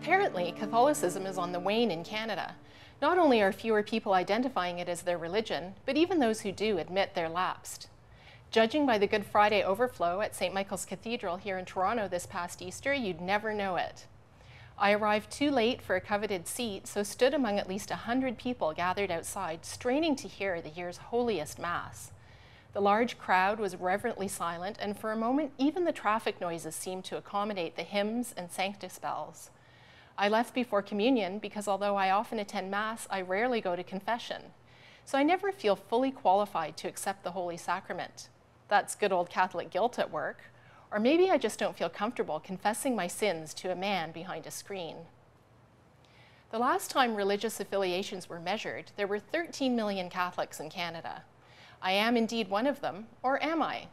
Apparently, Catholicism is on the wane in Canada. Not only are fewer people identifying it as their religion, but even those who do admit they're lapsed. Judging by the Good Friday overflow at St. Michael's Cathedral here in Toronto this past Easter, you'd never know it. I arrived too late for a coveted seat, so stood among at least a hundred people gathered outside, straining to hear the year's holiest Mass. The large crowd was reverently silent, and for a moment, even the traffic noises seemed to accommodate the hymns and sanctus bells. I left before communion because although I often attend Mass, I rarely go to confession. So I never feel fully qualified to accept the Holy Sacrament. That's good old Catholic guilt at work. Or maybe I just don't feel comfortable confessing my sins to a man behind a screen. The last time religious affiliations were measured, there were 13 million Catholics in Canada. I am indeed one of them, or am I?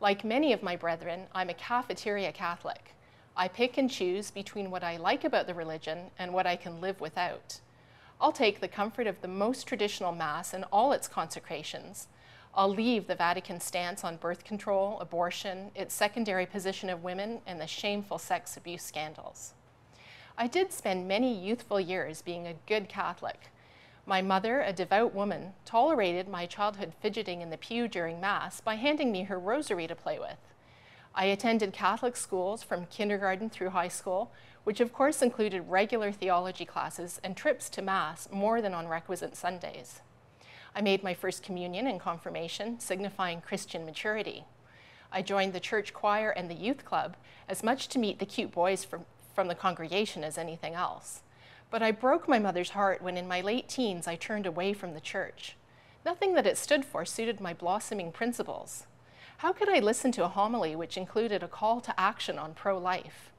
Like many of my brethren, I'm a cafeteria Catholic. I pick and choose between what I like about the religion and what I can live without. I'll take the comfort of the most traditional Mass and all its consecrations. I'll leave the Vatican stance on birth control, abortion, its secondary position of women, and the shameful sex abuse scandals. I did spend many youthful years being a good Catholic. My mother, a devout woman, tolerated my childhood fidgeting in the pew during Mass by handing me her rosary to play with. I attended Catholic schools from kindergarten through high school, which of course included regular theology classes and trips to Mass more than on requisite Sundays. I made my first communion and confirmation, signifying Christian maturity. I joined the church choir and the youth club, as much to meet the cute boys from, from the congregation as anything else. But I broke my mother's heart when in my late teens I turned away from the church. Nothing that it stood for suited my blossoming principles. How could I listen to a homily which included a call to action on pro-life?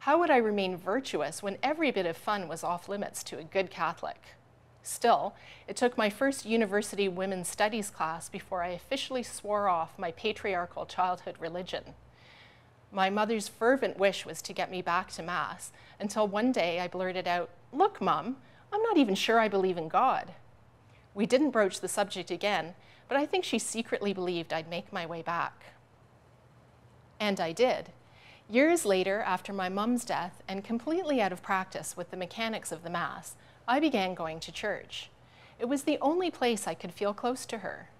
How would I remain virtuous when every bit of fun was off limits to a good Catholic? Still, it took my first university women's studies class before I officially swore off my patriarchal childhood religion. My mother's fervent wish was to get me back to Mass until one day I blurted out, Look, Mum, I'm not even sure I believe in God. We didn't broach the subject again, but I think she secretly believed I'd make my way back. And I did. Years later, after my mum's death, and completely out of practice with the mechanics of the Mass, I began going to church. It was the only place I could feel close to her.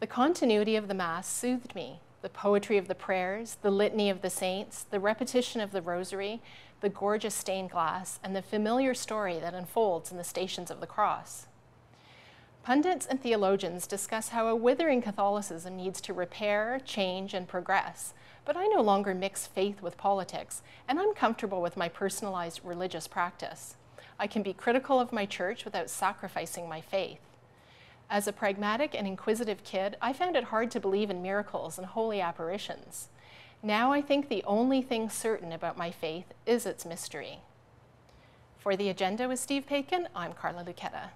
The continuity of the Mass soothed me. The poetry of the prayers, the litany of the saints, the repetition of the rosary, the gorgeous stained glass, and the familiar story that unfolds in the Stations of the Cross. Pundits and theologians discuss how a withering Catholicism needs to repair, change, and progress, but I no longer mix faith with politics, and I'm comfortable with my personalized religious practice. I can be critical of my church without sacrificing my faith. As a pragmatic and inquisitive kid, I found it hard to believe in miracles and holy apparitions. Now I think the only thing certain about my faith is its mystery. For the Agenda with Steve Paikin, I'm Carla Lucchetta.